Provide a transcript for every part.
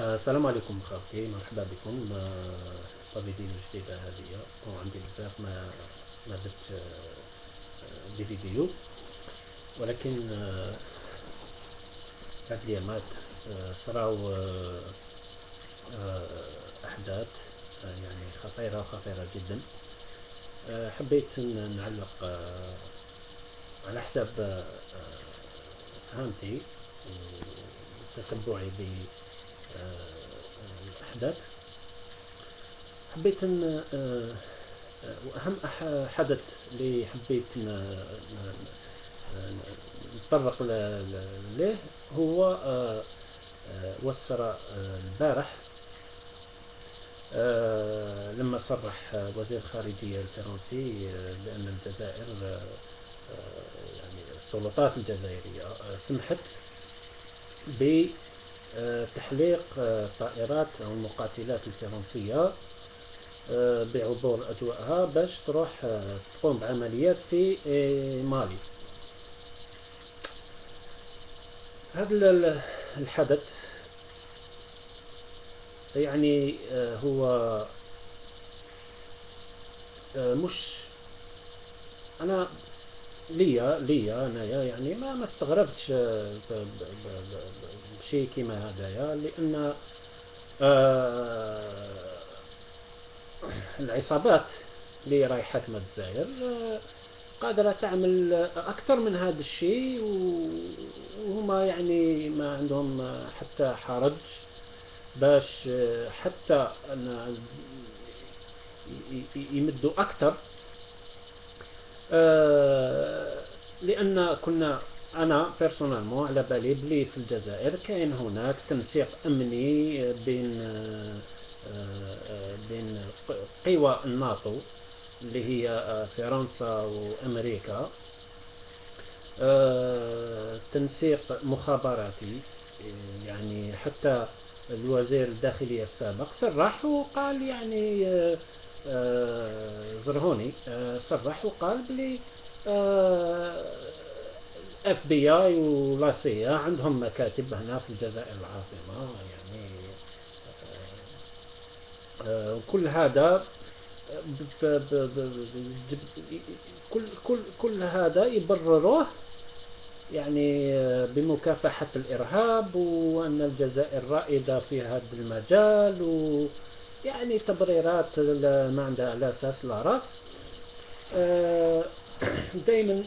السلام عليكم خوتي مرحبا بكم. في فيديو جديدة هذه. وعندي بزاف ما ما درت دي فيديو ولكن هاد اليامات صراو أحداث يعني خطيرة خطيرة جدا. حبيت نعلق على حساب فهمتي وتتبعي الأحداث حبيت أن وأهم حدث اللي حبيت نتطرق له هو وصر البارح لما صرح وزير الخارجية الفرنسي بأن الجزائر يعني السلطات الجزائرية سمحت ب تحليق طائرات أو المقاتلات الفرنسية بعبور أجواءها باش تروح تقوم بعمليات في مالي. هذا الحدث يعني هو مش أنا ليا ليا أنايا يعني ما ما استغربتش بشيء كيما هذايا لأن آه العصابات اللي راهي حاكمة الجزائر آه قادرة تعمل أكثر من هذا الشيء وهما يعني ما عندهم حتى حرج باش حتى يمدوا أكثر آه، لأن كنا أنا بيرسونالمون على بالي بلي في الجزائر كاين هناك تنسيق أمني بين آه، آه، بين قوى الناتو اللي هي فرنسا وأمريكا. تنسيق مخابراتي يعني حتى الوزير الداخلية السابق صرح وقال يعني آه، زرهوني آه، صرح وقال بلي اف بي اي ولاسيا عندهم مكاتب هنا في الجزائر العاصمة يعني آه، كل هذا كل كل كل هذا يبرروه يعني بمكافحة الإرهاب وأن الجزائر رائدة في هذا المجال و يعني تبريرات ما عندها لا أساس لا رأس. آه، دائما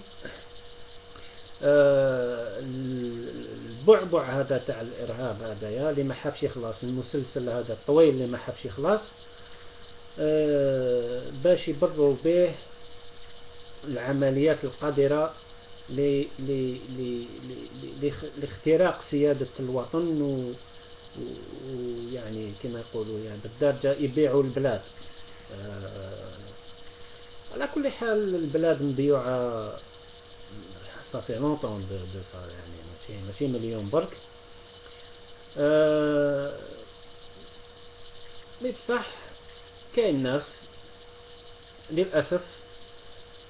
آه، البعبع هذا تاع الإرهاب هذا يا اللي ما حبش يخلص المسلسل هذا الطويل اللي ما حبش يخلص. آه، باش يبروا به العمليات القادرة لاختراق سيادة الوطن ويعني كما يقولوا يعني بالدرجة يبيعوا البلاد. آه، على كل حال البلاد مبيوعة صافي لونطون دو صار يعني ماشي ماشي مليون برك. أه بصح كاين ناس للأسف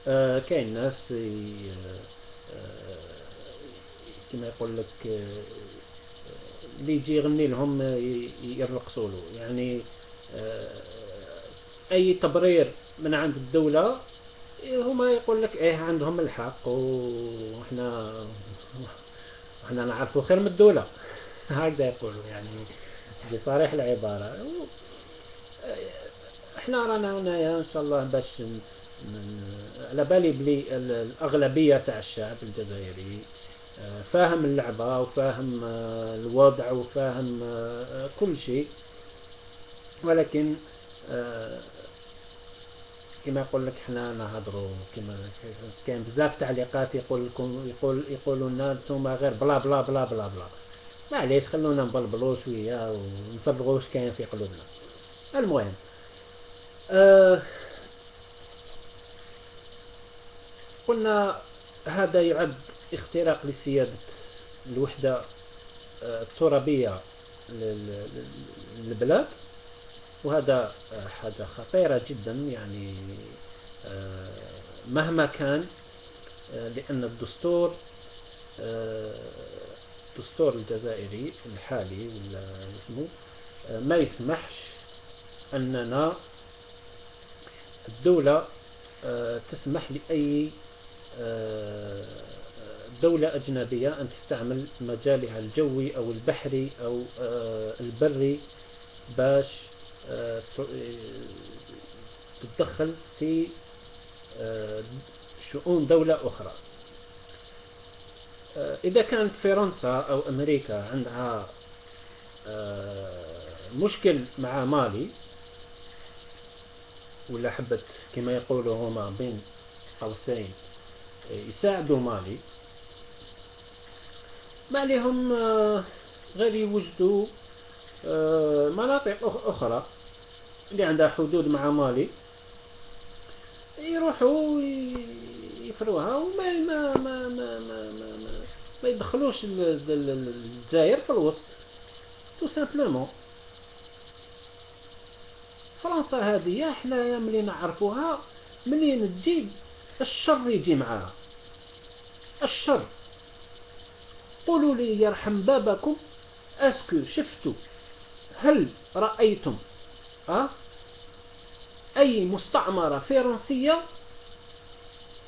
أه كاين ناس كما يقول لك اللي يجي يغني لهم يرقصوا له. يعني آه، أي تبرير من عند الدولة هما يقول لك إيه عندهم الحق وإحنا إحنا نعرفوا خير من الدولة. هكذا يقولوا يعني بصريح العبارة. إحنا رانا هنايا إن شاء الله باش على بالي بلي الأغلبية تاع الشعب الجزائري فاهم اللعبة وفاهم آه، الوضع وفاهم آه، كل شيء. ولكن آه، كما يقول لك حنا نهضروا كما كاين بزاف تعليقات يقول لكم يقول يقولوا لنا أنتم غير بلا بلا بلا بلا بلا. معليش خلونا نبلبلوا شوية ونفرغوا واش كاين في قلوبنا. المهم آه قلنا هذا يعد اختراق لسيادة الوحدة آه، الترابية للبلاد. وهذا آه، حاجة خطيرة جدا يعني آه، مهما كان لأن الدستور الدستور الجزائري الحالي ولا اسمه ما يسمحش أننا الدولة تسمح لأي دولة أجنبية أن تستعمل مجالها الجوي أو البحري أو البري باش تتدخل في شؤون دولة أخرى. آه، إذا كانت فرنسا أو أمريكا عندها آه، مشكل مع مالي ولا حبت كما يقولوا هما بين قوسين يساعدوا مالي ما عليهم آه، غير يوجدوا مناطق أخرى اللي عندها حدود مع مالي. يروحوا يفروها وما ما ما ما ما ما, ما, ما يدخلوش الجزائر في الوسط. tout simplement فرنسا هذه إحنا ملي نعرفوها منين تجي الشر يجي معاها. الشر. قولوا لي يرحم بابكم أسكو شفتوا هل رأيتم أه؟ أي مستعمرة فرنسية؟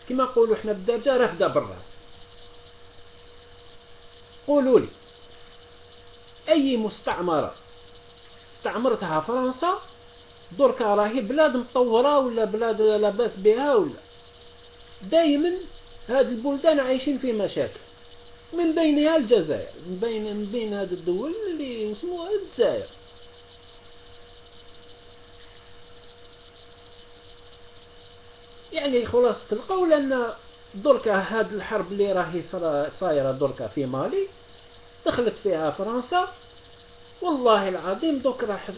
كما نقولوا إحنا بالدرجة رافدة بالراس. قولوا لي أي مستعمرة؟ استعمرتها فرنسا؟ دركا راهي بلاد مطورة ولا بلاد لاباس بها ولا؟ دائما هاد البلدان عايشين في مشاكل. من بينها الجزائر من بين من بين هذه الدول اللي اسمها الجزائر. يعني خلاصة القول أن دركا هاد الحرب اللي راهي صايرة دركا في مالي دخلت فيها فرنسا. والله العظيم دوك راح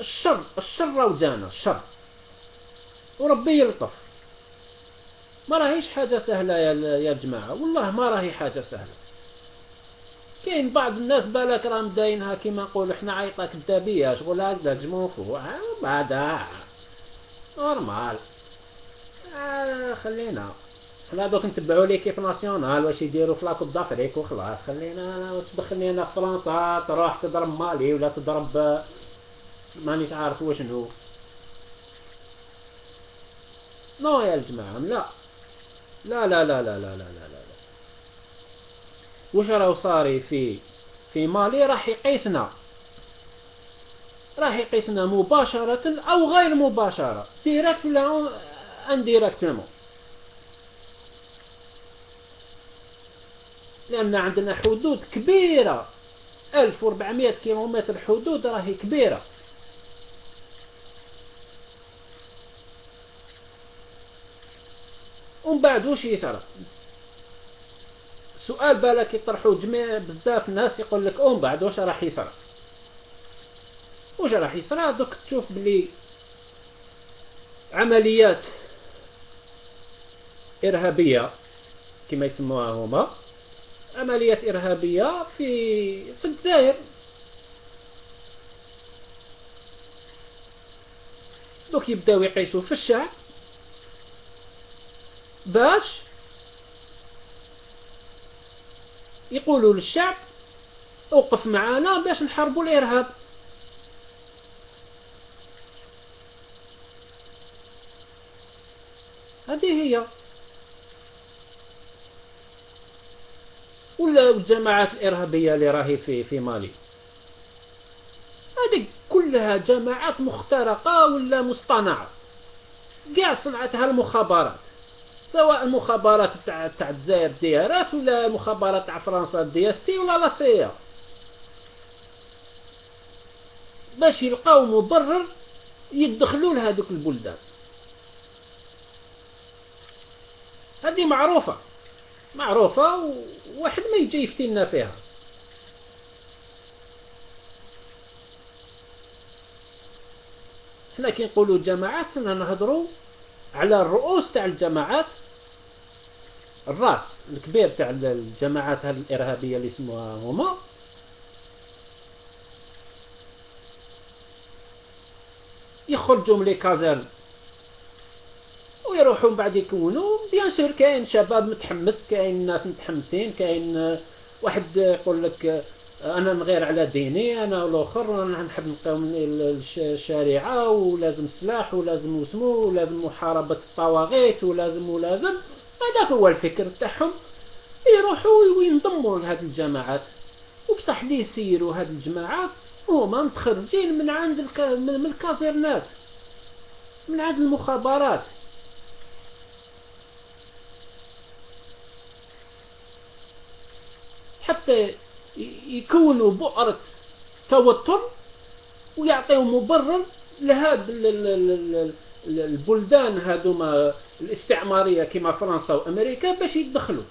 الشر الشر وجانا الشر. وربي يلطف. ما راهيش حاجة سهلة يا يا جماعة. والله ما راهي حاجة سهلة. كاين بعض الناس بالك راهم داينها كيما نقولوا إحنا عيطة كدابية شغل هكذا je m'en fous بعدا. normal. آه خلينا. حنا دوك نتبعوا l'équipe nationale. واش يديروا في la Coupe d'Afrique وخلاص. خلينا تدخلني أنا في فرنسا. تروح تضرب مالي ولا تضرب مانيش عارف واش نو يا الجماعة لا. لا لا لا لا لا لا لا لا. واش راهو صاري في في مالي؟ راح يقيسنا. راح يقيسنا مباشرة أو غير مباشرة. directe ولا indirectement لأن عندنا حدود كبيرة. 1400 كيلومتر حدود راهي كبيرة. ومن بعد وش يصرى سؤال بالك يطرحوا جميع بزاف ناس يقول لك ومن بعد واش راح يصرى واش راح يصرى دوك تشوف بلي عمليات إرهابية كما يسموها هما عمليات إرهابية في في الجزائر. دوك يبداو يقيسوا في الشعب. باش يقولوا للشعب اوقف معانا باش نحاربوا الإرهاب. هذه هي. ولا الجماعات الإرهابية اللي راهي في في مالي؟ هذه كلها جماعات مخترقة ولا مصطنعة؟ قاع صنعتها المخابرات. سواء المخابرات تاع تاع الجزائر DRS ولا المخابرات تاع فرنسا DST ولا la CIA باش يلقاو مبرر يدخلوا لهذوك البلدان. هذه معروفة. معروفة وواحد ما يجي يفتينا فيها. حنا كي نقولوا جماعات حنا نهضروا على الرؤوس تاع الجماعات الراس الكبير تاع الجماعات الإرهابية اللي اسمها هما. يخرجوا من لي كازرن ويروحوا من بعد يكونوا. بيان سور كاين شباب متحمس كاين ناس متحمسين كاين واحد يقول لك أنا نغير على ديني أنا والاخر أنا نحب نقاوم الشريعة ولازم سلاح ولازم وسمو ولازم محاربة الطواغيت ولازم ولازم. هذاك هو الفكر تاعهم. يروحوا وينضموا لهذه الجماعات. وبصح اللي يسيروا هذه الجماعات هما متخرجين من عند الك... من الكازيرنات من عند المخابرات. حتى يكونوا بؤرة توتر ويعطيوا مبرر لهذا البلدان هذوما الاستعمارية كما فرنسا وأمريكا باش يدخلوا.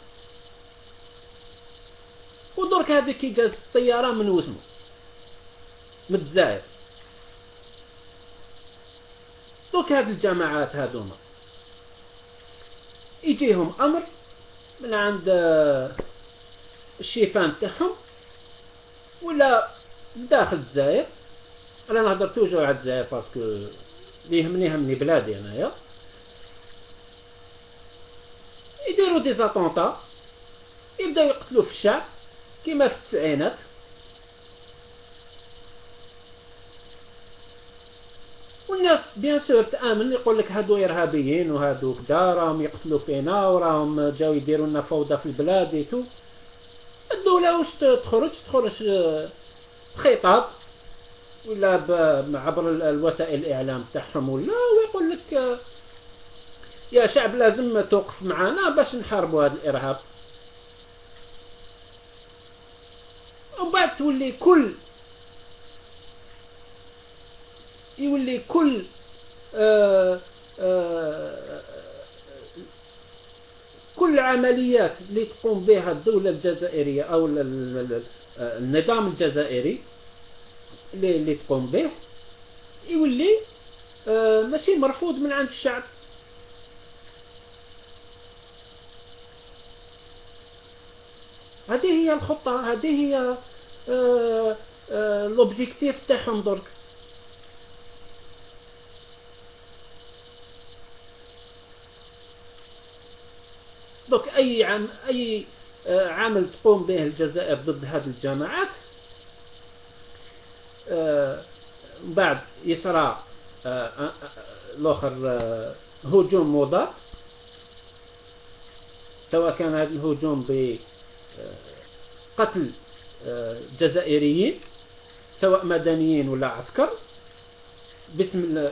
ودرك هذه كي جات الطيارة من وسمه من الجزائر درك هذه الجماعات هذوما. يجيهم أمر من عند الشيفان تاعهم ولا داخل الجزائر. أنا نهضر توجو على الجزائر باسكو اللي يهمني يهمني بلادي أنايا. يديروا des attentats يبداو يقتلوا في الشعب كما في التسعينات. والناس bien sûr تآمن يقول لك هادو إرهابيين وهادو كدا راهم يقتلوا فينا وراهم جاو يديروا لنا فوضى في البلاد تو الدولة واش تخرج؟ تخرج خطاب ولا عبر الوسائل الإعلام تاعهم ولا ويقول لك يا شعب لازم توقف معنا باش نحاربوا هذا الإرهاب. ومن بعد تولي كل يولي كل آآ آآ كل العمليات اللي تقوم بها الدولة الجزائرية أو النظام الجزائري اللي تقوم به يولي آه، ماشي مرفوض من عند الشعب. هذه هي الخطة هذه هي آه، آه، لوبجيكتيف تاعهم درك. دوك أي عم أي آه، عمل تقوم به الجزائر ضد هذه الجماعات آه، بعد يسرى آه، الآخر هجوم مضاد سواء كان هذا الهجوم بقتل جزائريين سواء مدنيين ولا عسكر باسم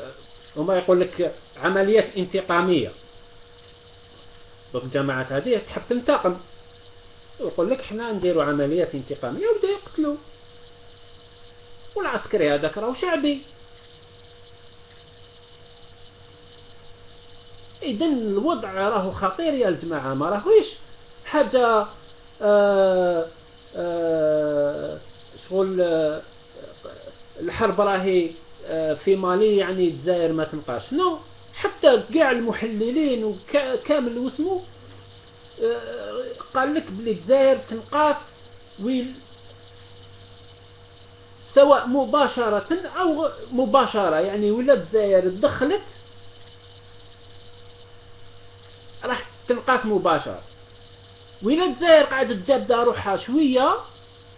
وما يقول لك عمليات انتقامية. الجماعات هذه تحب تنتقم. يقول لك حنا نديروا عمليات انتقامية وبدا يقتلوا. والعسكري هذاك راهو شعبي. اذا الوضع راهو خطير يا الجماعة. ما راهوش حاجة آه آه شغل آه الحرب راهي في مالي يعني الجزائر ما تنقاش. نو. حتى كاع المحللين وكامل واسمو آه، قال لك بلي الجزائر تنقاس ويل. سواء مباشرة أو مباشرة يعني ولا الجزائر دخلت راح تنقاس مباشرة. ولا الجزائر قاعدة تجبد روحها شوية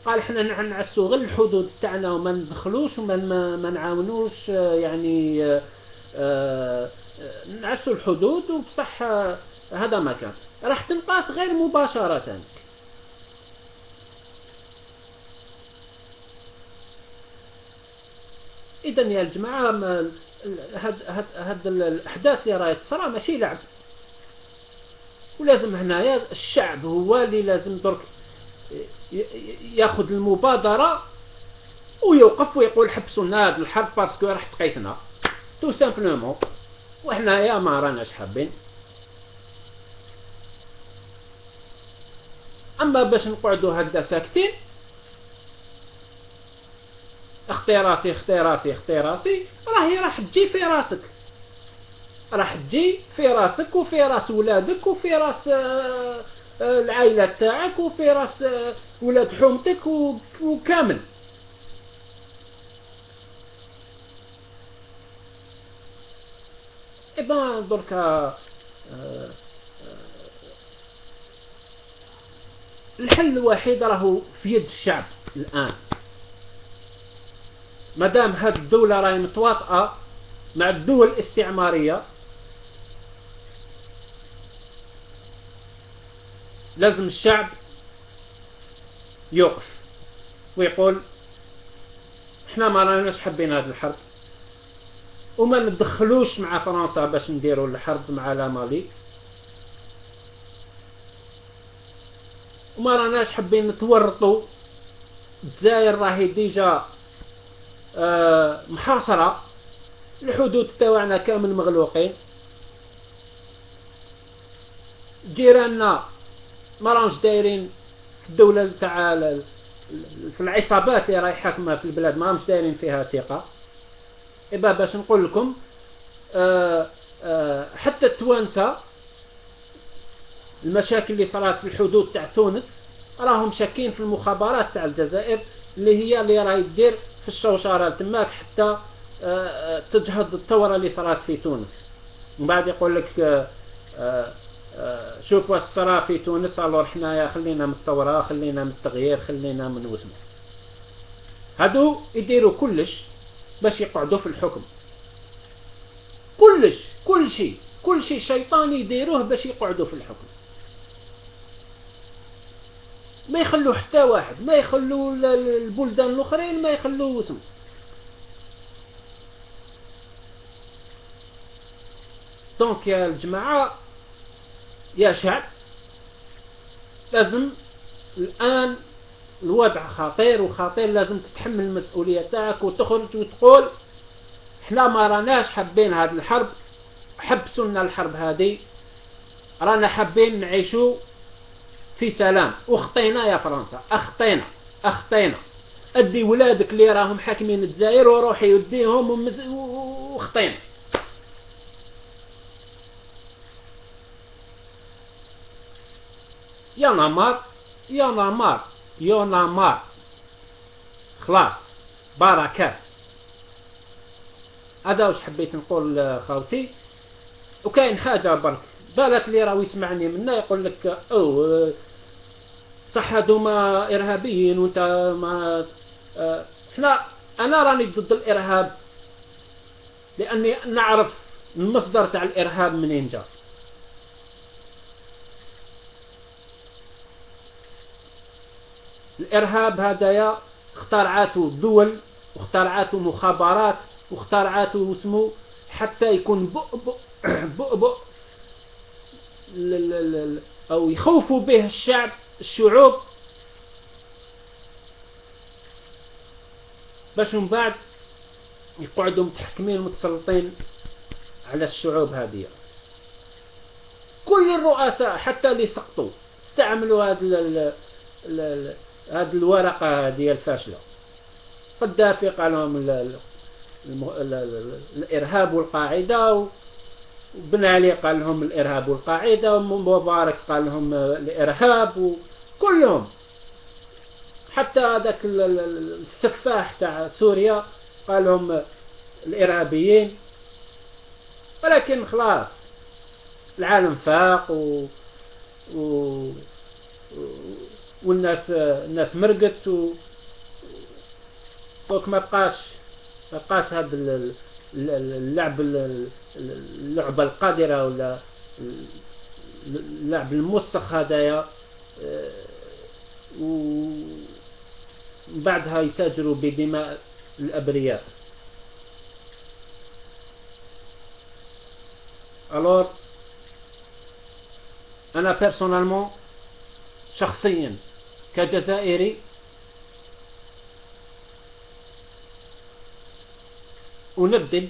قال إحنا نعسو غير الحدود تاعنا وما ندخلوش وما ما نعاونوش آه، يعني آه، نعسوا الحدود وبصح هذا ما كان. راح تنقاس غير مباشرة. إذا يا الجماعة هاد هاد هاد الأحداث اللي راهي تصرى ماشي لعب. ولازم هنايا الشعب هو اللي لازم درك ياخذ المبادرة ويوقف ويقول حبسوا لنا هذه الحرب باسكو راح تقيسنا. tout simplement وإحنا يا ما راناش حابين. اما باش نقعدوا هكذا ساكتين أخطي راسي أخطي راسي أخطي راسي راهي راح تجي في راسك. راح تجي في راسك وفي راس ولادك وفي راس آه، آه، العائلة تاعك وفي راس آه، ولاد حومتك وكامل. E ben دركا الحل الوحيد راهو في يد الشعب الآن. مادام هذه الدولة راهي متواطئة مع الدول الاستعمارية لازم الشعب يوقف ويقول إحنا ما راناش حابين هذه الحرب. وما ندخلوش مع فرنسا باش نديروا الحرب مع لا مالي وما راناش حابين نتورطوا الجزائر راهي déjà آه محاصرة. الحدود تاعنا كامل مغلوقين. جيراننا ما رانش دايرين في الدولة تاع في العصابات اللي حاكمة في البلاد ما رانش دايرين فيها ثقة. إبا باش نقول لكم آه آه حتى التوانسة المشاكل اللي صارت في الحدود تاع تونس راهم شاكين في المخابرات تاع الجزائر اللي هي اللي راهي دير في الشوشرة تماك حتى آه، تجهض الثورة اللي صارت في تونس. من بعد يقول لك شوف واش صرا في تونس الور حنايا خلينا من الثورة خلينا من التغيير خلينا من وزمة. هادو يديروا كلش باش يقعدوا في الحكم. كلش كل شيء كل شيء شيطاني يديروه باش يقعدوا في الحكم. ما يخلوا حتى واحد ما يخلوا البلدان الأخرين ما يخلوا اسم. دونك يا الجماعة يا شعب لازم الآن الوضع خطير وخطير لازم تتحمل المسؤولية تاعك وتخرج وتقول إحنا ما راناش حابين هذه الحرب حبسوا لنا الحرب هذه رانا حابين نعيشوا في سلام. وخطينا يا فرنسا أخطينا أخطينا. أدي ولادك اللي راهم حاكمين الجزائر وروحي يديهم وخطينا يا نمر يا نمر يا نمر خلاص. بركات هذا واش حبيت نقول خوتي وكاين حاجة برك. بالك اللي راهو يسمعني منا يقول لك أو صح هذوما إرهابيين وانت ما آه إحنا أنا راني ضد الإرهاب لأني نعرف المصدر تاع الإرهاب منين جا. الإرهاب هذايا اخترعته دول واخترعته مخابرات واخترعته اسمه حتى يكون بؤبؤ بؤبؤ أو يخوفوا به الشعب الشعوب. باش من بعد يقعدوا متحكمين متسلطين على الشعوب هذه كل الرؤساء حتى اللي سقطوا استعملوا هذه هذه الورقة هذه الفاشلة قدافي قال لهم الإرهاب والقاعدة وبن علي قال لهم الإرهاب والقاعدة ومبارك قال لهم الإرهاب وكلهم حتى هذاك السفاح تاع سوريا قال لهم الإرهابيين. ولكن خلاص العالم فاق و, و... والناس الناس مرقت و دوك ما بقاش بقاش هذا اللعب اللعبة القادرة ولا اللعب الموسخ هذايا آه، وبعدها يتاجروا بدماء الأبرياء. أنا بيرسونالمون شخصيا كجزائري أندد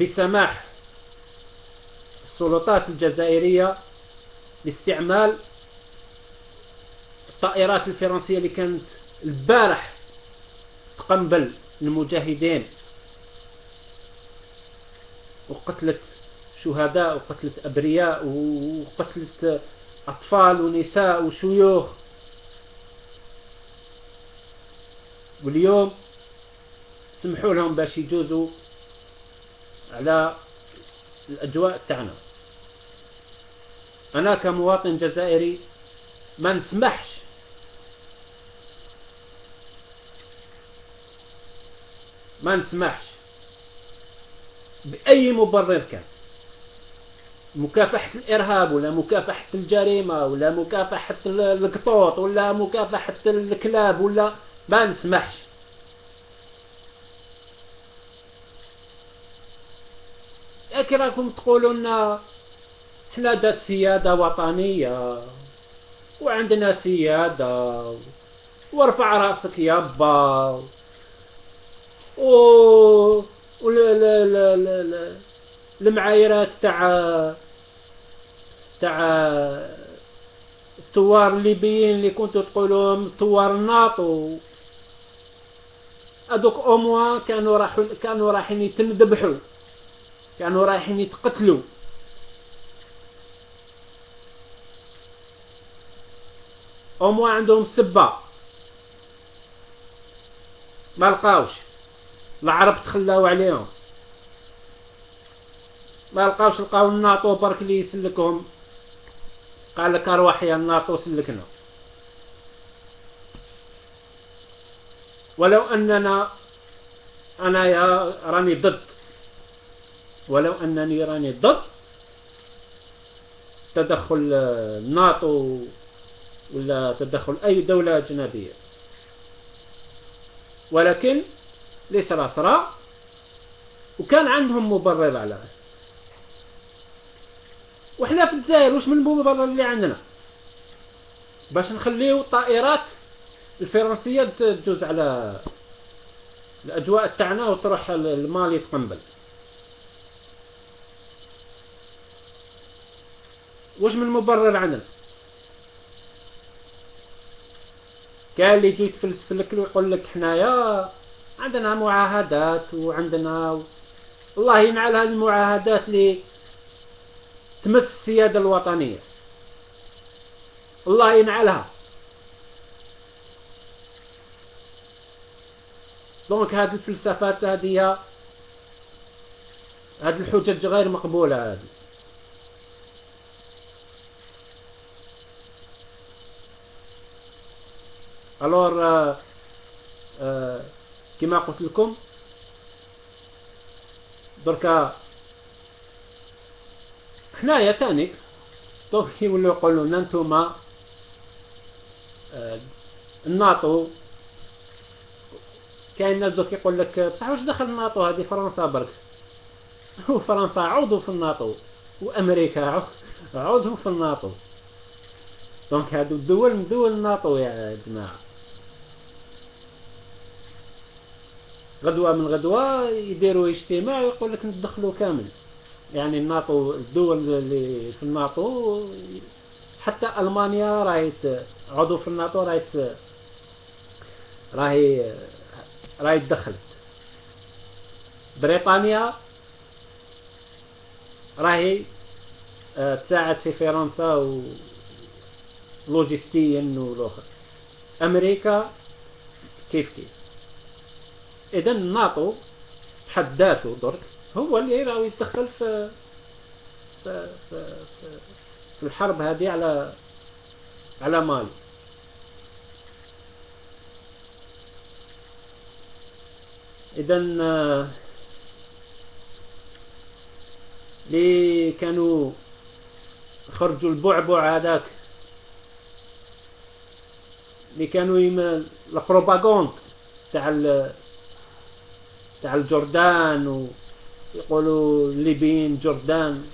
بسماح السلطات الجزائرية لاستعمال الطائرات الفرنسية اللي كانت البارح تقنبل المجاهدين وقتلت شهداء وقتلت أبرياء وقتلت أطفال ونساء وشيوخ. واليوم سمحوا لهم باش يجوزوا على الأجواء تاعنا. أنا كمواطن جزائري ما نسمحش ما نسمحش بأي مبرر كان. مكافحة الإرهاب ولا مكافحة الجريمة ولا مكافحة القطوط ولا مكافحة الكلاب ولا ما نسمحش. لكن راكم تقولون إحنا ذات سيادة وطنية وعندنا سيادة وارفع رأسك يابا و المعايرات تاع تاع الثوار الليبيين اللي كنتوا تقولوهم ثوار الناطو هذوك اوموا كانوا راحوا كانوا رايحين يتذبحوا كانوا رايحين يتقتلوا. اوموا عندهم سبة. ما لقاوش. العرب تخلاو عليهم. ما لقاوش لقاو الناطو برك اللي يسلكهم. قال لك ارواح يا الناطو سلكنا. ولو أننا أنا يا راني ضد. ولو أنني راني ضد تدخل الناطو ولا تدخل أي دولة أجنبية. ولكن ليس الأسرى وكان عندهم مبرر على وإحنا في الجزائر وش من المبرر اللي عندنا؟ باش نخليو الطائرات الفرنسية تجوز على الأجواء تاعنا وتروح المال يتقنبل وش من المبرر عندنا؟ كان اللي يجي يتفلسف لك ويقول لك حنايا عندنا معاهدات وعندنا الله ينعل هذه المعاهدات اللي تمس السيادة الوطنية. الله ينعلها. دونك هذه الفلسفات هذه هذه الحجج غير مقبولة هذه. ألور آه آه كما قلت لكم دركا حنايا تاني دونك يولوا يقولوا لنا نتوما آه الناطو كاين ناس دوك يقول لك بصح واش دخل الناطو هذه فرنسا برك. هو فرنسا عضو في الناطو وأمريكا عضو في الناطو دونك هادو الدول من دول الناطو يا جماعة. غدوة من غدوة يديروا اجتماع يقول لك ندخلوا كامل. يعني الناطو الدول اللي في الناطو حتى ألمانيا راهي عضو في الناطو راهي راهي راهي دخلت. بريطانيا راهي آه، تساعد في فرنسا ولوجستيا والاخر أمريكا كيف كيف؟ اذا الناطو حد ذاته درك هو اللي راه يتدخل في في, في, في الحرب هذه على على مالي اذا اللي كانوا خرجوا البعبع هذاك. اللي كانوا يم... البروباغوند تاع تاع الجردان ويقولوا الليبيين جردان.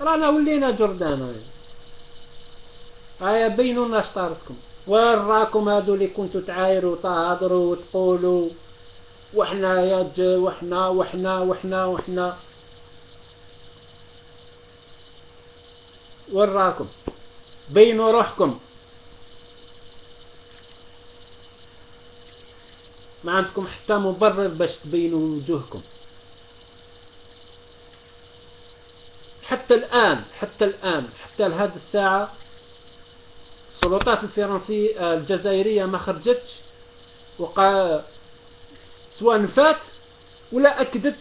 رانا ولينا جردان هيا بينوا لنا شطارتكم وين راكم هادو اللي كنتوا تعايروا تهضروا وتقولوا وحنا يا وحنا وحنا وحنا وحنا. وين راكم؟ بينوا روحكم. ما عندكم حتى مبرر باش تبينوا وجوهكم. حتى الآن حتى الآن حتى لهذه الساعة السلطات الفرنسية الجزائرية ما خرجتش وقع سواء نفات ولا أكدت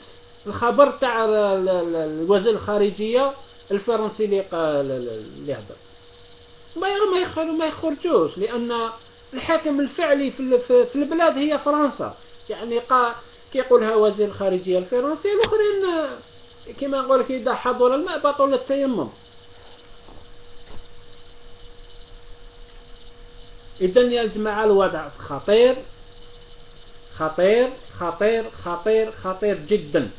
الخبر تاع الوزير الخارجية الفرنسي اللي اللي هبط ما يخرجوا ما يخرجوش لأن الحاكم الفعلي في في البلاد هي فرنسا. يعني قا كيقولها وزير الخارجية الفرنسي الآخرين كما نقول لك إذا حضر الماء بطل التيمم. إذا يا جماعة الوضع خطير خطير خطير خطير خطير جدا.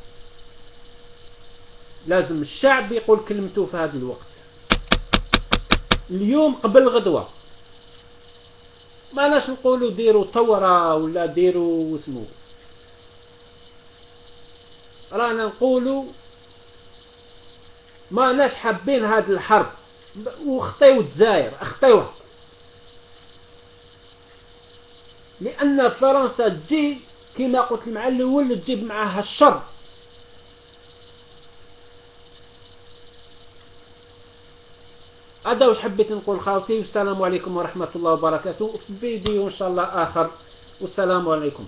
لازم الشعب يقول كلمته في هذا الوقت. اليوم قبل غدوة. ما ناش نقولوا ديروا ثورة ولا ديروا اسمه رانا نقولوا ما ناش حابين هذه الحرب. وخطيو الجزائر اخطيوها لأن فرنسا تجي كما قلت مع الأول تجيب معها الشر. هذا وش حبيت نقول خاوتي والسلام عليكم ورحمة الله وبركاته. في فيديو إن شاء الله آخر. والسلام عليكم.